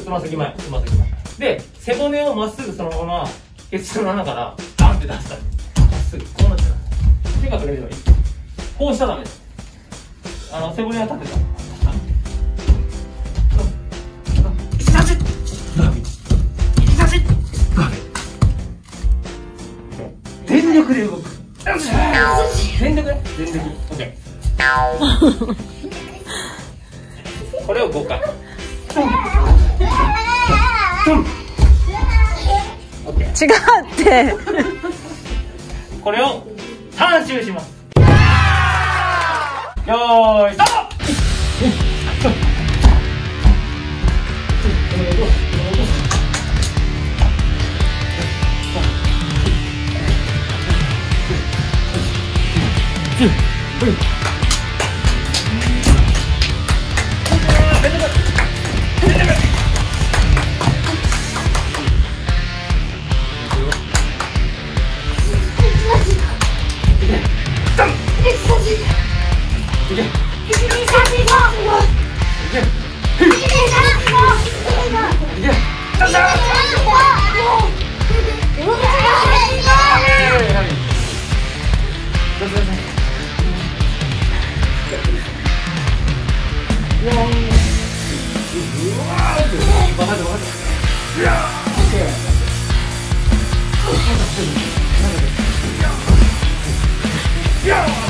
つま先前、つま先前。で、背骨をまっすぐそのまま、血ツの穴から、バンって出した。ら、まっすぐ、こうなっちゃう。手が触れればいい。こうしちゃダメ。です。あの、背骨は立てた。全力で動く。全力全力。オッケー。これを5回。違うって。これを3周します。よーいスタート。이게 Yeah!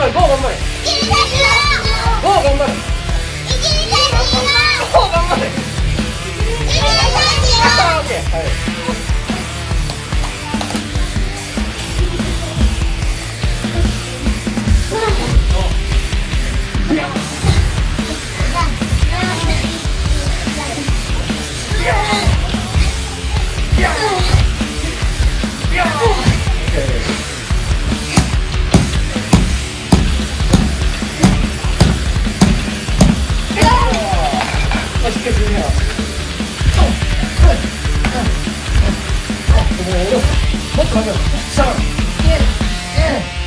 張れゴー頑張れ。い。Yeah!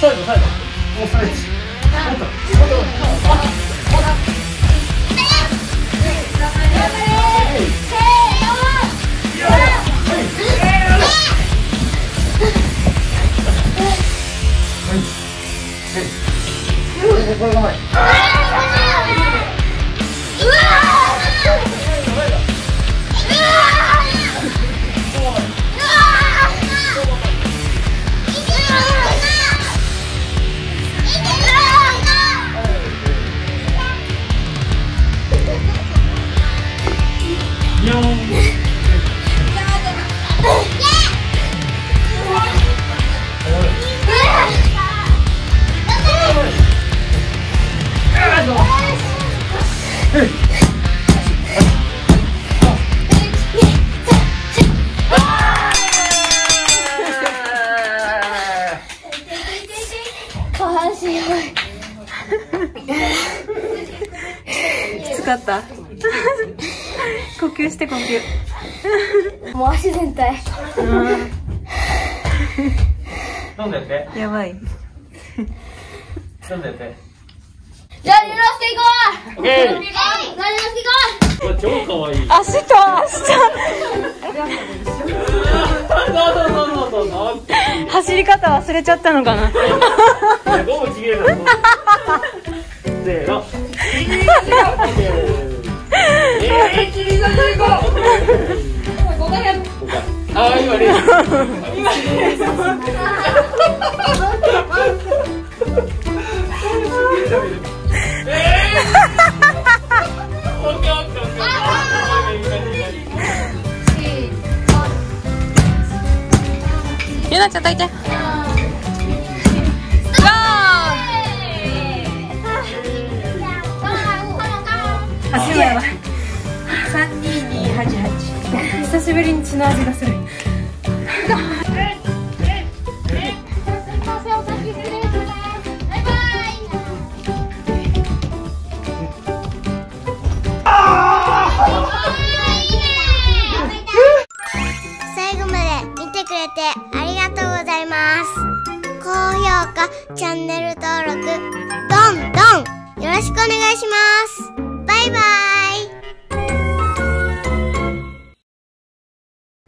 最後最後。もう最後。暑かった。呼吸して呼吸。もう足全体。飲んでて。やばい。飲んでて。じゃあ、ゆらしていこう。ゆこう。超かわいい足と。足と走り方忘れちゃったのかな。せーの。あ今レイ今レイさんゆなちゃん抱いて。ゴー足はやばい32288久しぶりに血の味がする。最後まで見てくれてありがとうございます。高評価、チャンネル登録、どんどんよろしくお願いします。バイバイ。